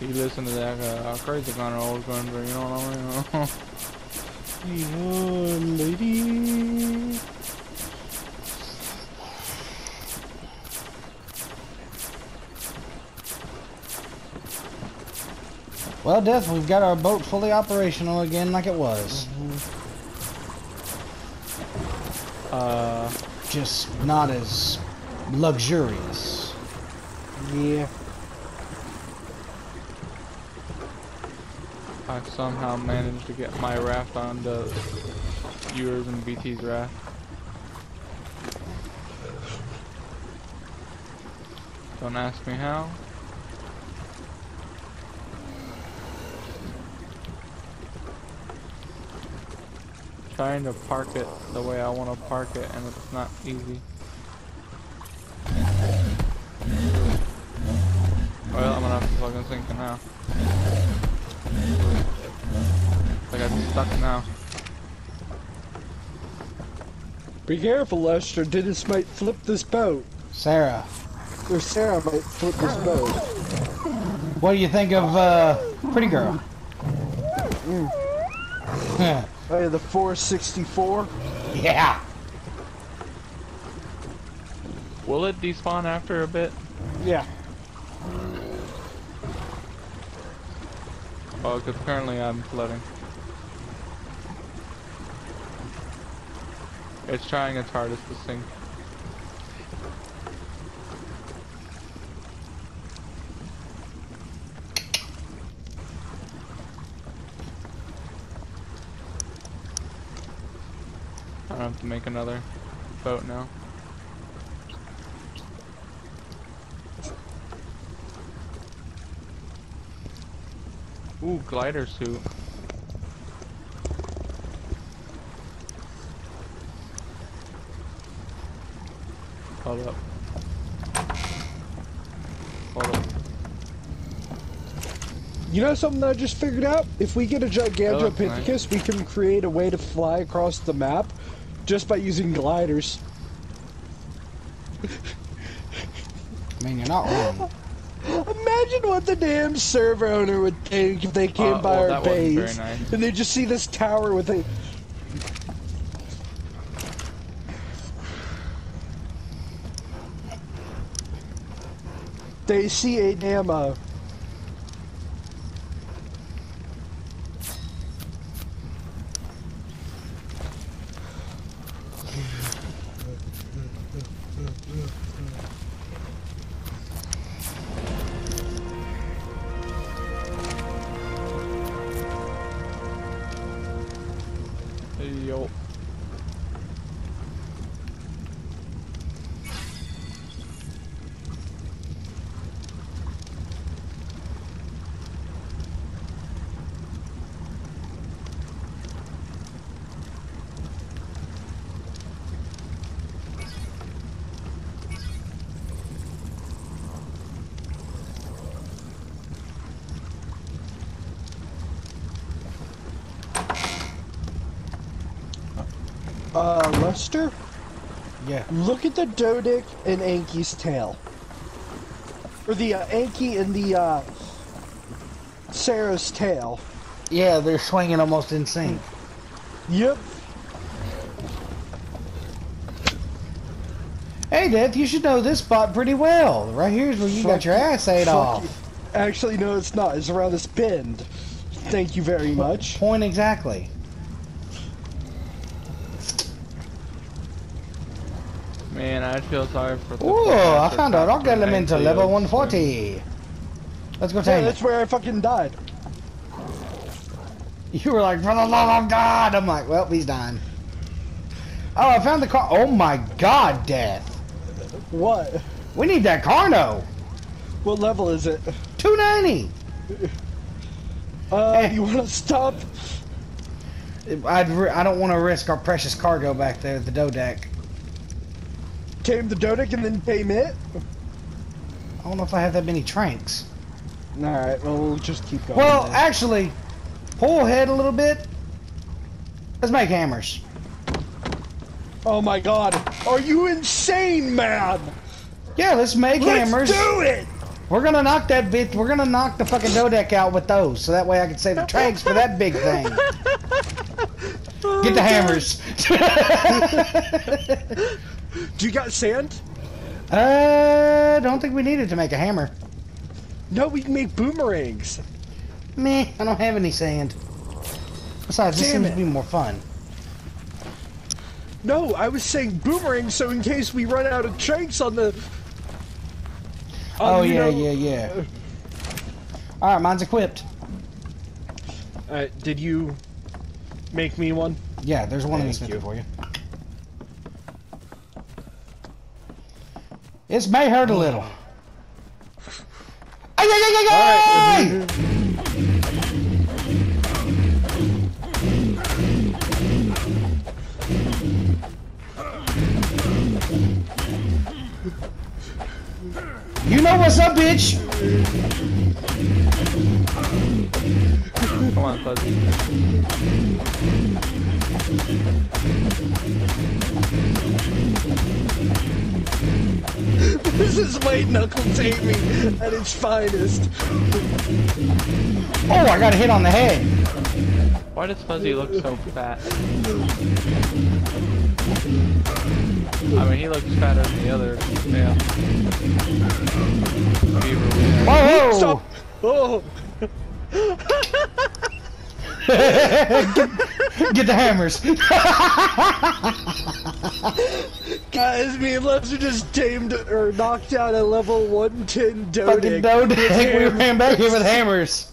You listen to that uh, crazy kind of old country, you know what I mean? Lady. Well, Death, we've got our boat fully operational again like it was. uh, Just not as luxurious. Yeah. I somehow managed to get my raft onto yours and BT's raft. Don't ask me how. Trying to park it the way I want to park it and it's not easy. Well, I'm gonna have to fucking sink it now. Like I'm stuck now. Be careful, Lester. Dennis might flip this boat. Sarah, Or Sarah might flip this boat. what do you think of uh, Pretty Girl? Oh, yeah, the 464. yeah. Will it despawn after a bit? Yeah. Oh, because currently I'm floating. It's trying its hardest to sink. I don't have to make another boat now. Ooh, glider suit. Hold up. Hold up. You know something that I just figured out? If we get a looks Gigantopithecus, oh, we can create a way to fly across the map just by using gliders. I mean, you're not wrong. Imagine what the damn server owner would think if they came Uh, by well, our that wasn't very base nice. and they just see this tower with a. They see a damn uh, uh Lester. Yeah. Look at the Dodic and Anki's tail. Or the uh, Anki and the uh, Sarah's tail. Yeah, they're swinging almost in sync. Yep. Hey, Death, you should know this spot pretty well. Right here's where you got your ass ate Fuck off. you. Actually, no, it's not. It's around this bend. Thank you very much. Point exactly. Man, I feel sorry for the. Ooh, I found a rock for element level 140. Let's go Yeah, tame it. that's where I fucking died. You were like, for the love of God. I'm like, well, he's dying. Oh, I found the car. Oh my God, Death. What? We need that Carno. What level is it? 290. Uh, Eh. you want to stop? I'd I don't want to risk our precious cargo back there at the Dodak. Tame the Dodic and then tame it? I don't know if I have that many tranks. Alright, well, we'll just keep going. Well, then. actually, pull ahead a little bit. Let's make hammers. oh my god. Are you insane, man? Yeah, let's make Let's hammers. do it! We're gonna knock that bitch. We're gonna knock the fucking Dodec out with those, so that way I can save the tranks for that big thing. Get the hammers. Do you got sand? uh, don't think we needed to make a hammer. No, we can make boomerangs. Meh, I don't have any sand. Besides, this Damn seems it. to be more fun. No, I was saying boomerangs, so in case we run out of tranks on the. on, Oh yeah, know- yeah, yeah. All right, mine's equipped. Alright, did you make me one? Yeah, there's one in the Thank smithy for you. This may hurt a little. Ay, ay, ay, ay, ay! You know what's up, bitch? Come on, Fuzzy. This is white knuckle taming at its finest. Oh, I got a hit on the head. Why does Fuzzy look so fat? I mean, he looks fatter than the other. Yeah. Beaver we had. Whoa! Stop! Oh, Get the hammers. guys, me and Lester just tamed or knocked out a level 110 Fucking Dodec. Dodec. We ran back here with hammers.